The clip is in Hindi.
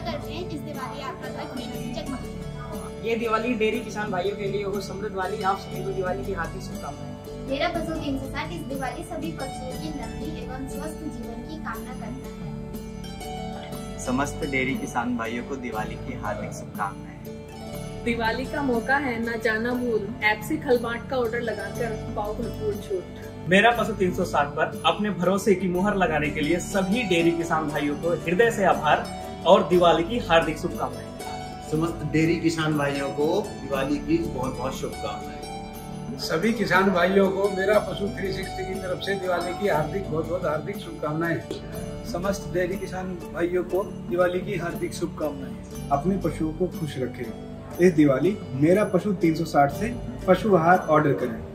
इस दिवाली आपका घर खुशियों से जगमगाए ये दिवाली डेयरी किसान भाइयों के लिए हो समृद्ध वाली आप सभी को दिवाली की हार्दिक शुभकामनाएँ। मेरा पशु तीन सौ साठ इस दिवाली सभी पशुओं की लंबी एवं स्वस्थ जीवन की कामना करता है। समस्त डेयरी किसान भाइयों को दिवाली की हार्दिक शुभकामनाएँ। दिवाली का मौका है ना जाना भूल ऐप से खलबाट का ऑर्डर लगाकर पाओ भरपूर छूट। मेरा पशु 360 पर अपने भरोसे की मुहर लगाने के लिए सभी डेयरी किसान भाइयों को हृदय से आभार। और दिवाली की हार्दिक शुभकामनाएँ। समस्त डेयरी किसान भाइयों को दिवाली की बहुत बहुत शुभकामनाएँ। सभी किसान भाइयों को मेरा पशु 360 की तरफ़ से दिवाली की हार्दिक बहुत बहुत हार्दिक शुभकामनाएँ। समस्त डेयरी किसान भाइयों को दिवाली की हार्दिक शुभकामनाएँ। अपने पशुओं को खुश रखें। इस दिवाली मेरा पशु 360 से पशु आहार ऑर्डर करें।